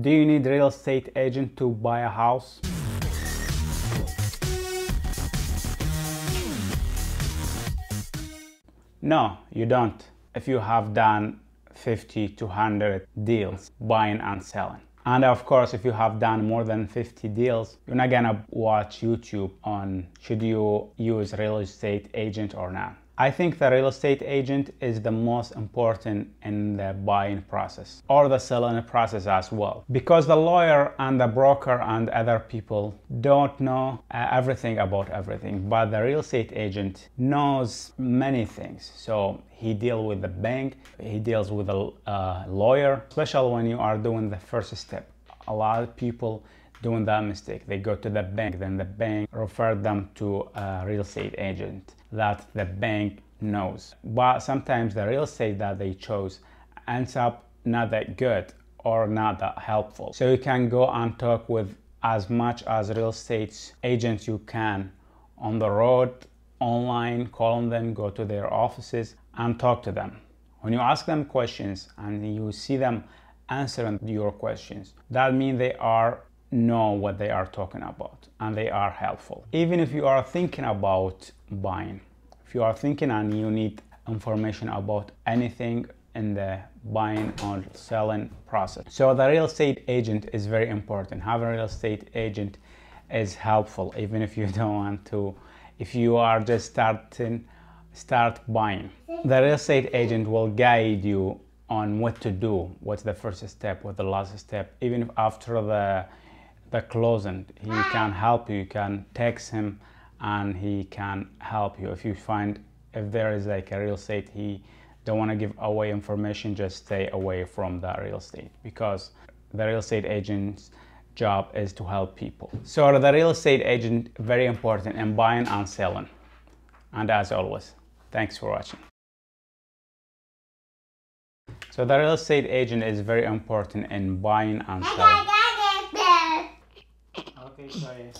Do you need real estate agent to buy a house? No, you don't. If you have done 50 to 100 deals buying and selling. And of course, if you have done more than 50 deals, you're not gonna watch YouTube on should you use real estate agent or not. I think the real estate agent is the most important in the buying process or the selling process as well. Because the lawyer and the broker and other people don't know uh, everything about everything but the real estate agent knows many things. So he deals with the bank he deals with a uh, lawyer especially when you are doing the first step. A lot of people doing that mistake. They go to the bank, then the bank refer them to a real estate agent that the bank knows. But sometimes the real estate that they chose ends up not that good or not that helpful. So you can go and talk with as much as real estate agents you can on the road, online, call on them, go to their offices and talk to them. When you ask them questions and you see them answering your questions, that means they are know what they are talking about and they are helpful. Even if you are thinking about buying, if you are thinking and you need information about anything in the buying or selling process. So the real estate agent is very important. Having a real estate agent is helpful even if you don't want to, if you are just starting, start buying. The real estate agent will guide you on what to do, what's the first step, what's the last step, even after the the closing. He can help you. You can text him and he can help you. If you find if there is like a real estate, he don't want to give away information, just stay away from that real estate because the real estate agent's job is to help people. So the real estate agent very important in buying and selling. And as always, thanks for watching. So the real estate agent is very important in buying and selling. Okay, sorry.